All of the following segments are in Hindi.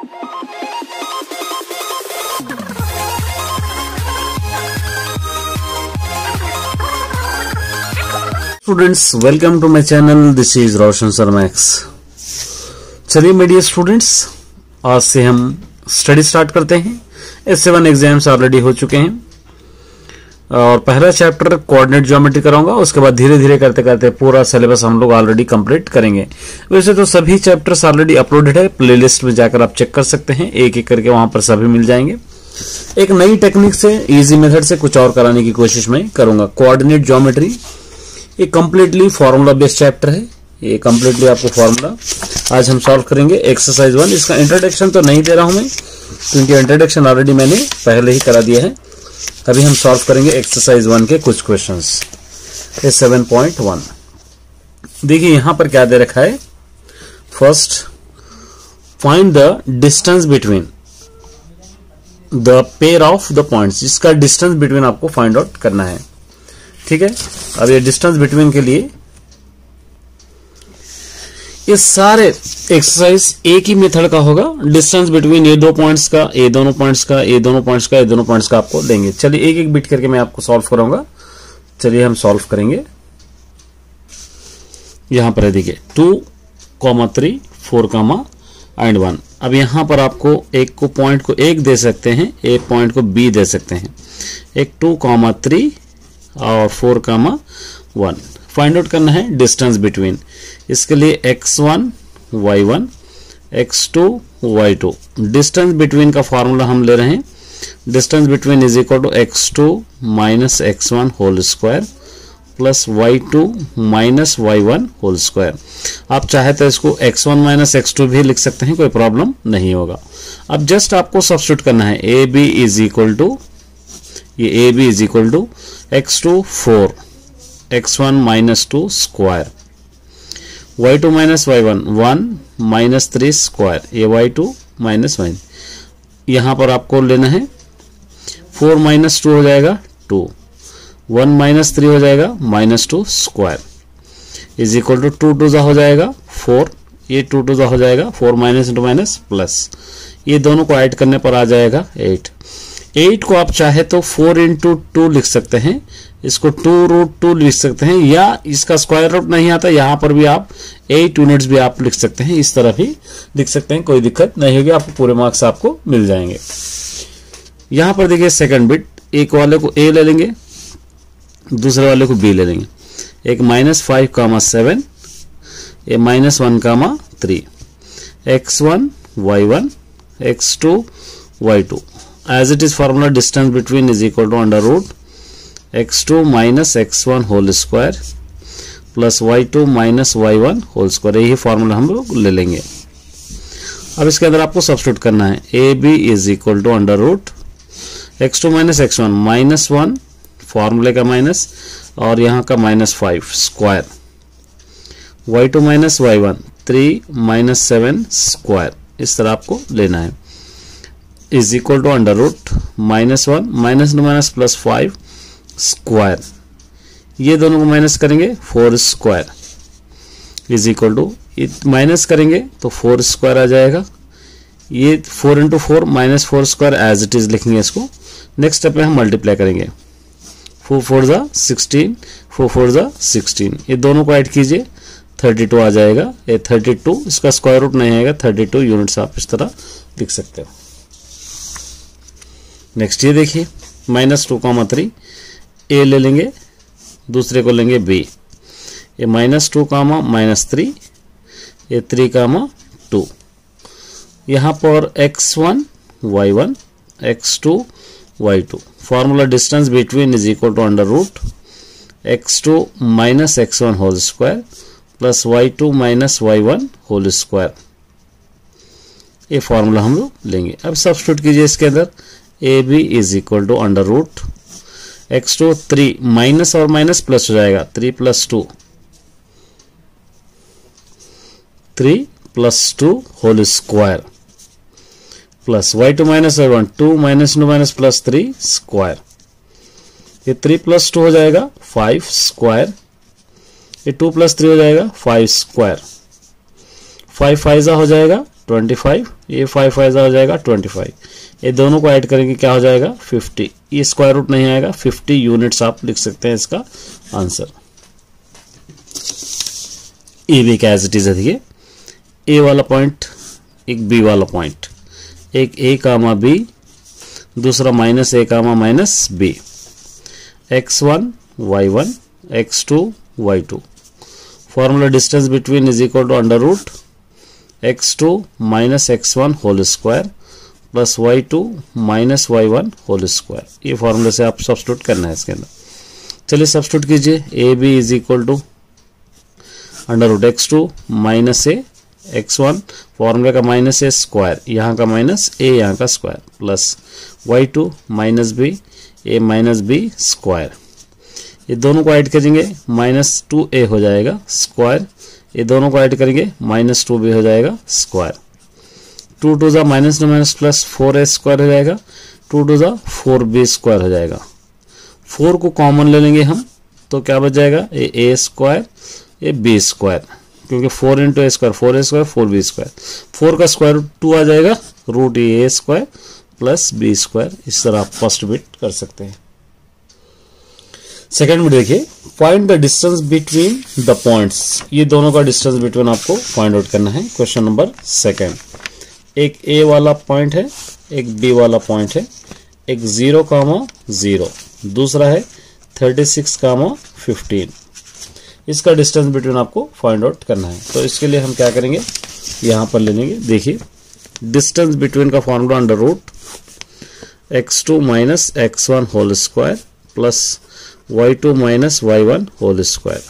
Students welcome to my channel this is Roshan sir maths चलिए मीडिया स्टूडेंट्स आज से हम स्टडी स्टार्ट करते हैं। एस सेवन एग्ज़ाम्स ऑलरेडी हो चुके हैं। और पहला चैप्टर कोऑर्डिनेट ज्योमेट्री कराऊँगा, उसके बाद धीरे धीरे करते करते पूरा सिलेबस हम लोग ऑलरेडी कंप्लीट करेंगे। वैसे तो सभी चैप्टर्स ऑलरेडी अपलोडेड है प्लेलिस्ट में जाकर आप चेक कर सकते हैं एक एक करके वहाँ पर सभी मिल जाएँगे। एक नई टेक्निक से इजी मेथड से कुछ और कराने की कोशिश में करूँगा। कोऑर्डिनेट ज्योमेट्री ये कंप्लीटली फॉर्मूला बेस्ड चैप्टर है। ये कंप्लीटली आपको फॉर्मूला आज हम सॉल्व करेंगे। एक्सरसाइज वन इसका इंट्रोडक्शन तो नहीं दे रहा हूँ मैं, क्योंकि इंट्रोडक्शन ऑलरेडी मैंने पहले ही करा दिया है। अभी हम सॉल्व करेंगे एक्सरसाइज वन के कुछ क्वेश्चन सेवन पॉइंट वन देखिए, यहाँ पर क्या दे रखा है? First find the distance between the pair of the point जिसका डिस्टेंस बिटवीन आपको फाइंड आउट करना है। ठीक है? अब ये डिस्टेंस बिटवीन के लिए ये सारे एक्सरसाइज एक ही मेथड का होगा। डिस्टेंस बिटवीन ये दो पॉइंट्स का, ये दोनों पॉइंट्स का, ये दोनों पॉइंट्स का, ये दोनों पॉइंट्स का आपको देंगे। चलिए एक एक बिट करके मैं आपको सॉल्व कराऊँगा। चलिए हम सॉल्व करेंगे। यहाँ पर देखिए two comma three four comma and one अब यहाँ पर आपको एक को पॉइंट को एक दे सकते हैं, एक पॉइंट को बी दे सकते हैं। एक टू कॉमा थ्री और four comma one find out करना है डिस्टेंस बिटवीन इसके लिए X one Y one X two Y two distance between का फॉर्मूला हम ले रहे हैं. Distance between is equal to X two minus X one whole square plus Y two minus Y one whole square आप चाहे तो इसको X one minus X two भी लिख सकते हैं, कोई प्रॉब्लम नहीं होगा. अब जस्ट आपको सब्सिट्यूट करना है. A B is equal to ये A B is equal to X two four X one minus two square Y two minus Y one one minus three square यहाँ पर आपको लेना है फोर माइनस टू हो जाएगा टू वन माइनस थ्री हो जाएगा minus two square is equal to two two जा हो जाएगा फोर ये टू टू जा हो जाएगा four minus into minus plus ये दोनों को ऐड करने पर आ जाएगा एट एट को आप चाहे तो फोर इंटू टू लिख सकते हैं. इसको टू रूट टू लिख सकते हैं, या इसका स्क्वायर रूट नहीं आता, यहाँ पर भी आप एट यूनिट्स भी आप लिख सकते हैं, इस तरह भी लिख सकते हैं, कोई दिक्कत नहीं होगी, आपको पूरे मार्क्स आपको मिल जाएँगे। यहाँ पर देखिए सेकंड बिट एक वाले को ए ले लेंगे, दूसरे वाले को बी ले लेंगे। एक minus five comma seven A minus one comma three X one Y one X two Y two as it is it distance between is equal to under to under root x2 minus x1 whole square plus Y two minus Y one whole square यही फॉर्मूला हम लोग ले लेंगे। अब इसके अंदर आपको सब्सिट्यूट करना है। A B is equal to under root X two minus X one minus one फॉर्मूले का माइनस और यहाँ का minus five square Y two minus Y one three minus seven square इस तरह आपको लेना है। Is equal to under root minus one minus two minus plus five square ये दोनों को माइनस करेंगे four square is equal to minus करेंगे तो फोर स्क्वायर आ जाएगा. ये four into four minus four square as it is लिखेंगे इसको. नेक्स्ट स्टेप में हम मल्टीप्लाई करेंगे. फोर फोर ज़ा सिक्सटीन फोर फोर ज़ा सिक्सटीन ये दोनों को ऐड कीजिए थर्टी टू आ जाएगा. ये थर्टी टू इसका स्क्वायर रूट नहीं आएगा थर्टी टू यूनिट्स आप इस तरह लिख सकते हो. नेक्स्ट ये देखिए minus two comma three A ले लेंगे, दूसरे को लेंगे बी ये minus two comma minus three ये थ्री कामा टू यहाँ पर x one y one x two y two formula distance between is equal to under root x two minus x one whole square plus y two minus y one whole square ये फॉर्मूला हम लोग लेंगे। अब सब्सिट्यूट कीजिए इसके अंदर। A B is equal to under root x two three minus और माइनस प्लस हो जाएगा। Three plus two three plus two whole square plus y two minus y one two minus two minus plus three square ये थ्री प्लस टू हो जाएगा फाइव स्क्वायर ये टू प्लस थ्री हो जाएगा फाइव स्क्वायर फाइव फाइजा हो जाएगा ट्वेंटी फाइव ये फाइव फाइव हो जाएगा ट्वेंटी फाइव ये दोनों को ऐड करेंगे, क्या हो जाएगा? फिफ्टी। ये स्क्वायर रूट नहीं आएगा, फिफ्टी यूनिट्स आप लिख सकते हैं इसका आंसर ए भी क्या एज इट इज़ है ए वाला पॉइंट एक बी वाला पॉइंट एक ए कामा बी दूसरा minus A comma minus B x one y one x two y two formula distance between is equal to under root x two minus x one whole square plus y two minus y one whole square ये फॉर्मूले से आप सब्सटीट्यूट करना है इसके अंदर। चलिए सब्सटीट्यूट कीजिए। A B is equal to under root x two minus A x one फॉर्मूले का माइनस ए स्क्वायर यहाँ का माइनस ए यहाँ का square plus y two minus B A minus B square ये दोनों को ऐड करेंगे। माइनस टू ए हो जाएगा स्क्वायर ये दोनों को ऐड करेंगे। माइनस टू बी हो जाएगा स्क्वायर टू टू ज़ा minus two minus plus four A square हो जाएगा, टू टू ज़ा फोर बी स्क्वायर हो जाएगा। फोर को कॉमन ले लेंगे हम तो क्या बच जाएगा? A A square A B square, क्योंकि four into A square four A square four B square four का स्क्वायर टू आ जाएगा root A A square plus B square इस तरह आप फ़र्स्ट बिट कर सकते हैं। सेकेंड में देखिए find the distance between the points ये दोनों का डिस्टेंस बिटवीन आपको फाइंड आउट करना है। क्वेश्चन नंबर सेकेंड एक ए वाला पॉइंट है, एक बी वाला पॉइंट है, एक ज़ीरो कामा ज़ीरो दूसरा है थर्टी सिक्स कामा फिफ्टीन इसका डिस्टेंस बिटवीन आपको फाइंड आउट करना है। तो इसके लिए हम क्या करेंगे? यहाँ पर ले लेंगे। देखिए डिस्टेंस बिटवीन का formula under root x two minus x one whole square plus y2 minus y1 whole square.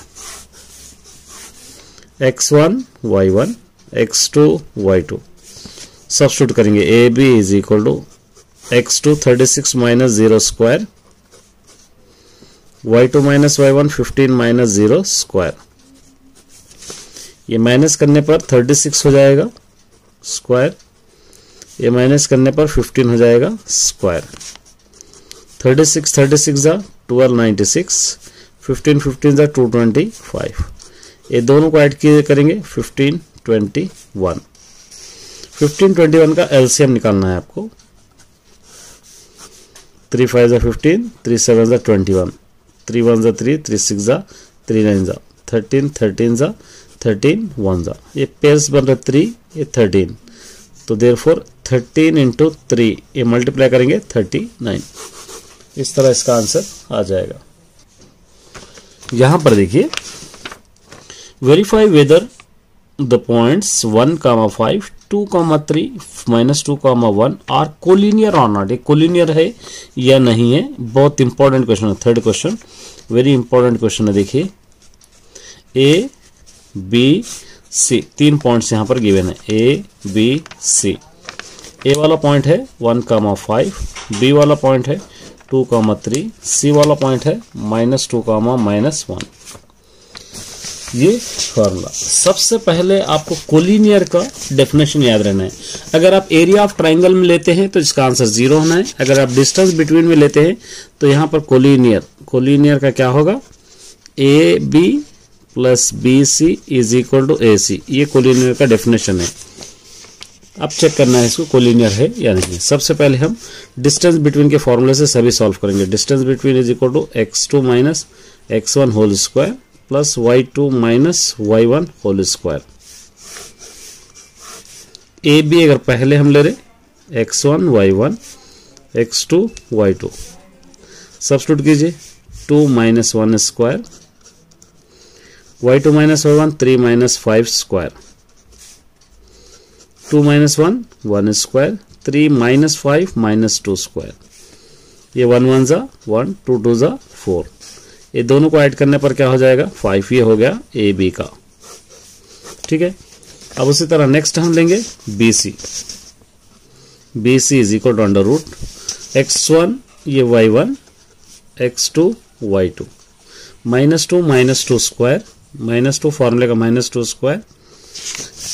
x1 y1 x2 y2 substitute करेंगे A B is equal to x two thirty six minus zero square y two minus y one fifteen minus zero square ये माइनस करने पर थर्टी सिक्स हो जाएगा स्क्वायर ये माइनस करने पर फिफ्टीन हो जाएगा square thirty six thirty six जा twelve ninety six fifteen fifteen जा टू ट्वेंटी फाइव ये दोनों को ऐड किए करेंगे fifteen twenty one fifteen twenty one का एलसीएम निकालना है आपको। थ्री फाइव जा फिफ्टीन थ्री सेवन जा ट्वेंटी वन थ्री वन जा थ्री थ्री सिक्स जा थ्री नाइन जा थर्टीन थर्टीन जा थर्टीन वन जा ये पेयर्स बन रहे थ्री ये थर्टीन तो therefore four thirteen into three ये मल्टीप्लाई करेंगे थर्टी नाइन इस तरह इसका आंसर आ जाएगा। यहाँ पर देखिए verify whether the points one comma five two comma three minus two comma one are collinear और नॉट ये कोलिनियर है या नहीं है? बहुत इंपॉर्टेंट क्वेश्चन है. Third question very important question है, देखिए. ए बी सी तीन पॉइंट्स यहाँ पर गिवन है. ए बी सी ए वाला पॉइंट है वन कामा फाइव बी वाला पॉइंट है टू कामा थ्री सी वाला पॉइंट है minus two comma minus one ये फॉर्मूला सबसे पहले आपको कोलिनियर का डेफिनेशन याद रहना है. अगर आप एरिया ऑफ़ ट्राइंगल में लेते हैं तो इसका आंसर ज़ीरो होना है. अगर आप डिस्टेंस बिटवीन में लेते हैं तो यहाँ पर कोलिनियर कोलिनियर का क्या होगा? A B plus B C is equal to A C ये कोलिनियर का डेफिनेशन है. अब चेक करना है इसको कोलिनियर है या नहीं सबसे पहले हम डिस्टेंस बिटवीन के फॉर्मूले से सभी सॉल्व करेंगे. Distance between is equal to x two minus x one whole square plus y two minus y one whole square A B अगर पहले हम ले रहे x one y one x two y two substitute कीजिए two minus one square y two minus y one three minus five square two minus one one square three minus five minus two square ये वन वन ज़ा वन टू टू ज़ा फोर ये दोनों को ऐड करने पर क्या हो जाएगा? फाइव ये हो गया ए बी का। ठीक है? अब उसी तरह नेक्स्ट हम लेंगे B C B C is equal to under root x one ये y one x two y two minus two minus two square minus two फॉर्मूले का माइनस टू स्क्वायर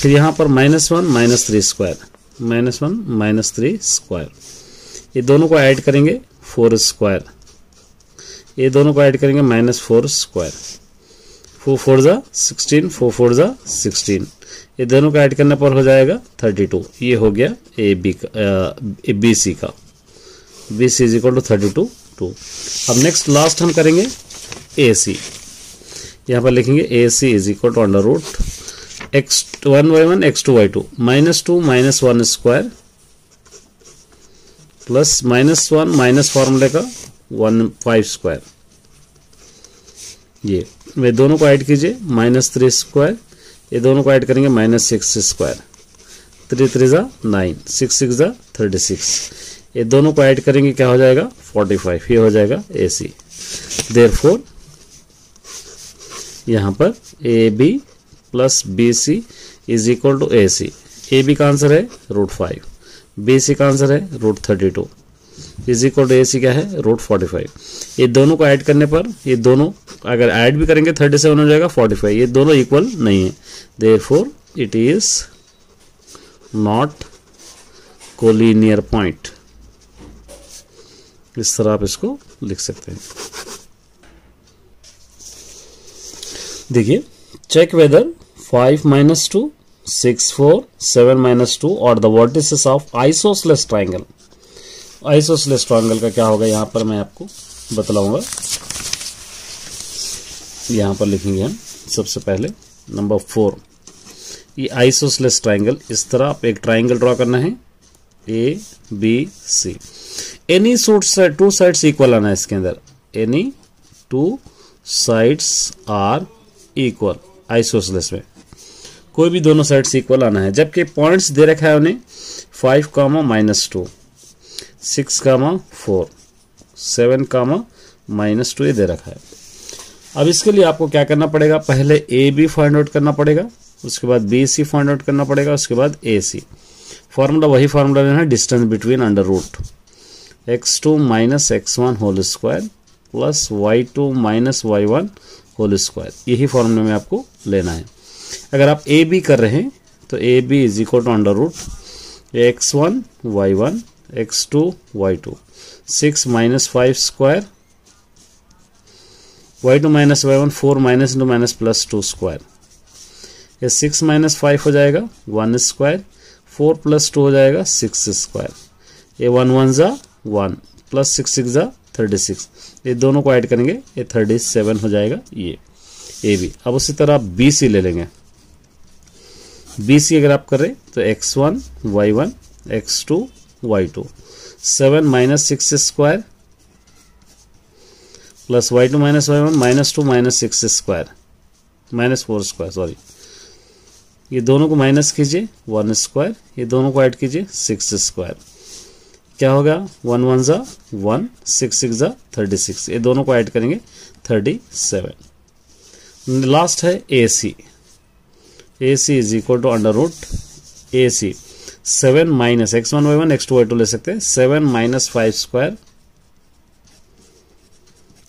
फिर यहाँ पर minus one minus three square minus one minus three square ये दोनों को ऐड करेंगे फोर स्क्वायर ये दोनों को ऐड करेंगे minus four square. Four four ज़ा सिक्सटीन, फोर फोर ज़ा सिक्सटीन। ये दोनों को ऐड करने पर हो जाएगा थर्टी टू। ये हो गया ए बी का बी सी का। B C is equal to thirty two two. अब नेक्स्ट लास्ट हम करेंगे ए सी। यहाँ पर लिखेंगे A C is equal to under root x one y one, x two y two. Minus two, minus one square, plus minus one, minus फॉर्मूले का। वन फाइव स्क्वायर ये, वे दोनों को ऐड कीजिए माइनस थ्री स्क्वायर ये दोनों को ऐड करेंगे minus six square three three ज़ा नाइन सिक्स सिक्स ज़ा थर्टी सिक्स ये दोनों को ऐड करेंगे, क्या हो जाएगा? फोर्टी फाइव ये हो जाएगा ए सी देर फोर यहाँ पर A B plus B C is equal to A C A B का आंसर है रूट फाइव बी सी का आंसर है root thirty two is equal to A C क्या है? रूट फोर्टी फाइव ये दोनों को ऐड करने पर, ये दोनों अगर ऐड भी करेंगे थर्टी सेवन हो जाएगा फोर्टी फाइव ये दोनों इक्वल नहीं है. Therefore it is not collinear point इस तरह आप इसको लिख सकते हैं. देखिए check whether five minus two six four seven minus two और the vertices of isosceles triangle isosceles triangle का क्या होगा? यहाँ पर मैं आपको बतलाऊँगा। यहाँ पर लिखेंगे हम सबसे पहले नंबर फोर ये आइसोसलेस ट्राइंगल इस तरह आप एक ट्राइंगल ड्रॉ करना है। A B C any two sides equal आना है इसके अंदर। Any two sides are equal isosceles में। कोई भी दोनों साइड्स इक्वल आना है। जबकि पॉइंट्स दे रखा है उन्हें five comma minus two six comma four, seven comma minus two ये दे रखा है। अब इसके लिए आपको क्या करना पड़ेगा? पहले ए बी फाइंड आउट करना पड़ेगा, उसके बाद बी सी फाइंड आउट करना पड़ेगा, उसके बाद ए सी फॉर्मूला वही फॉर्मूला लेना है distance between under root x two minus x one whole square plus y two minus y one whole square यही फॉर्मूला में आपको लेना है। अगर आप ए बी कर रहे हैं तो A B is equal to under root x one y one x two y two six minus five square y two minus y one four minus two minus plus two square ये सिक्स माइनस फाइव हो जाएगा one square four plus two हो जाएगा सिक्स स्क्वायर ये वन वन ज़ा वन प्लस सिक्स सिक्स ज़ा थर्टी सिक्स ये दोनों को ऐड करेंगे, ये थर्टी सेवन हो जाएगा, ये. ए बी अब उसी तरह आप बी सी ले लेंगे. बी सी अगर आप करें तो x one y one x two y two seven minus six square plus y two minus y one minus two minus six square minus four square sorry ये दोनों को माइनस कीजिए वन स्क्वायर ये दोनों को ऐड कीजिए सिक्स स्क्वायर क्या होगा? वन वन ज़ा वन सिक्स सिक्स ज़ा थर्टी सिक्स ये दोनों को ऐड करेंगे थर्टी सेवन लास्ट है A C A C is equal to under root A C seven minus x one y one, x two y two ले सकते हैं। Seven minus five square.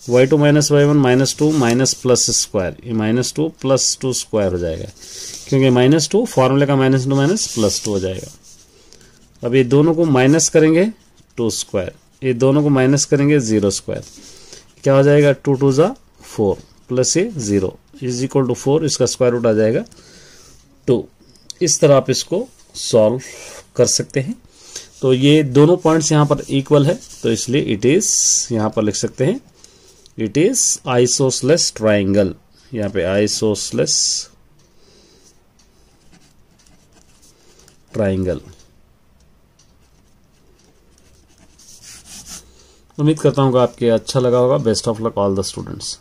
Y two minus y one minus two minus plus square. ये minus two plus two square हो जाएगा। क्योंकि माइनस टू फॉर्मूले का minus two minus plus two हो जाएगा। अब ये दोनों को माइनस करेंगे टू स्क्वायर। ये दोनों को माइनस करेंगे ज़ीरो स्क्वायर। क्या हो जाएगा? टू टू ज़ा फोर प्लस ये zero. Is equal to four, इसका स्क्वायर रूट आ जाएगा टू। इस तरह आप इसको सॉल्व कर सकते हैं। तो ये दोनों पॉइंट्स यहाँ पर इक्वल है तो इसलिए इट इज़ यहाँ पर लिख सकते हैं। इट इज़ आइसोसलेस ट्राइंगल यहाँ पे आइसोसलेस ट्राइंगल उम्मीद करता हूँ आपके अच्छा लगा होगा। Best of luck all the students